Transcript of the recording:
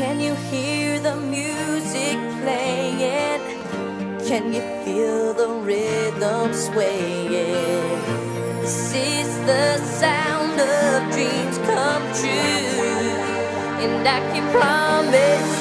Can you hear the music playing? Can you feel the rhythm swaying? This is the sound of dreams come true, and I can promise.